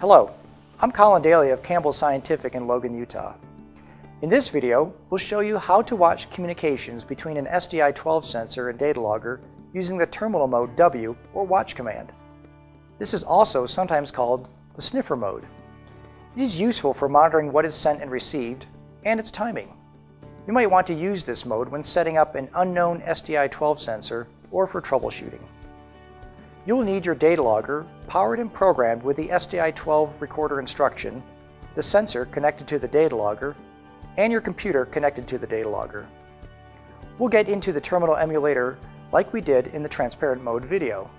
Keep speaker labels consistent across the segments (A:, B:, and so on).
A: Hello, I'm Collin Daly of Campbell Scientific in Logan, Utah. In this video, we'll show you how to watch communications between an SDI-12 sensor and data logger using the terminal mode W or watch command. This is also sometimes called the sniffer mode. It is useful for monitoring what is sent and received and its timing. You might want to use this mode when setting up an unknown SDI-12 sensor or for troubleshooting. You'll need your data logger powered and programmed with the SDI-12 recorder instruction, the sensor connected to the data logger, and your computer connected to the data logger. We'll get into the terminal emulator like we did in the transparent mode video.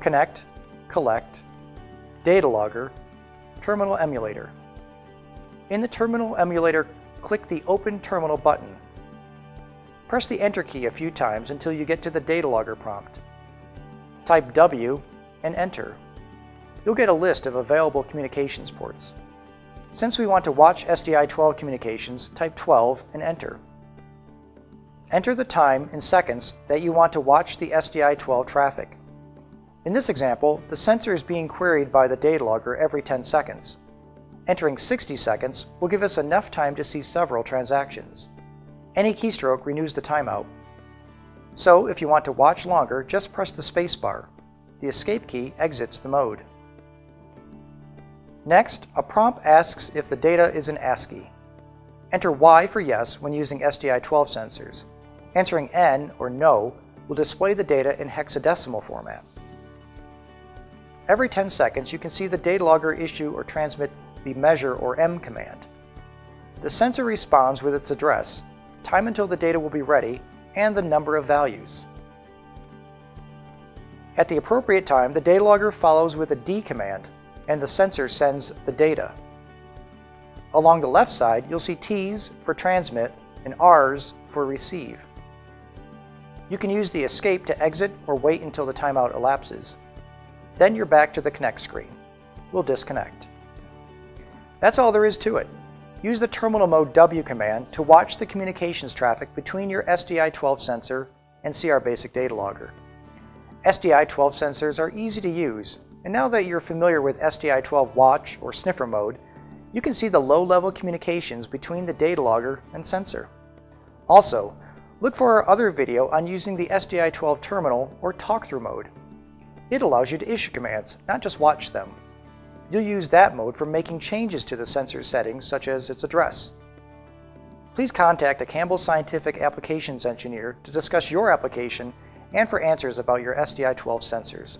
A: Connect, collect, data logger, terminal emulator. In the terminal emulator, click the Open Terminal button. Press the Enter key a few times until you get to the data logger prompt. Type W and enter. You'll get a list of available communications ports. Since we want to watch SDI-12 communications, type 12 and enter. Enter the time in seconds that you want to watch the SDI-12 traffic. In this example, the sensor is being queried by the data logger every 10 seconds. Entering 60 seconds will give us enough time to see several transactions. Any keystroke renews the timeout. So if you want to watch longer, just press the spacebar. The escape key exits the mode. Next, a prompt asks if the data is in ASCII. Enter Y for yes when using SDI-12 sensors. Answering N or No will display the data in hexadecimal format. Every 10 seconds, you can see the data logger issue or transmit the measure or M command. The sensor responds with its address, time until the data will be ready, and the number of values. At the appropriate time, the data logger follows with a D command, and the sensor sends the data. Along the left side, you'll see T's for transmit and R's for receive. You can use the escape to exit or wait until the timeout elapses. Then you're back to the connect screen. We'll disconnect. That's all there is to it. Use the terminal mode W command to watch the communications traffic between your SDI-12 sensor and CRBasic Data Logger. SDI-12 sensors are easy to use, and now that you're familiar with SDI-12 watch or sniffer mode, you can see the low-level communications between the data logger and sensor. Also, look for our other video on using the SDI-12 terminal or talk-through mode. It allows you to issue commands, not just watch them. You'll use that mode for making changes to the sensor settings, such as its address. Please contact a Campbell Scientific Applications Engineer to discuss your application and for answers about your SDI-12 sensors.